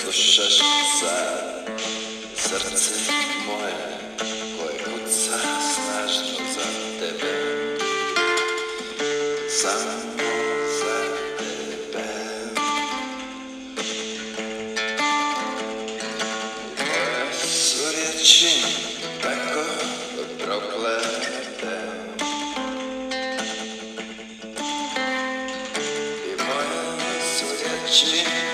слышишь за сердце мое, кое-куда снажно за тебе, само за тебе. Моя сурячи тако проклете, и моя сурячи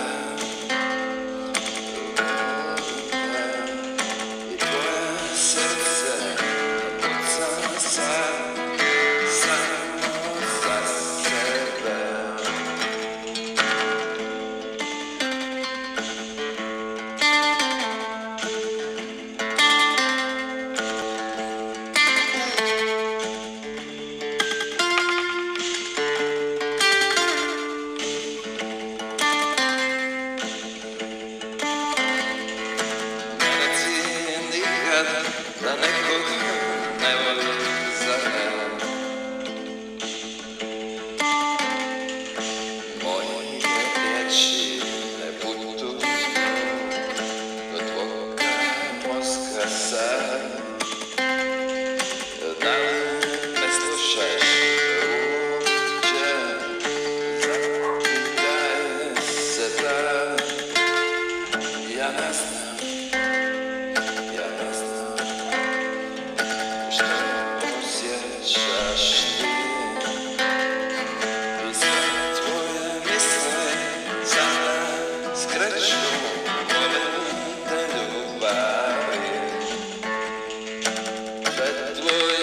That was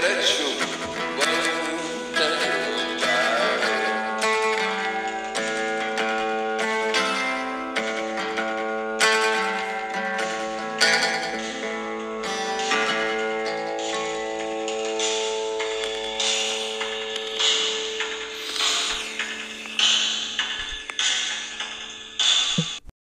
Kreciu.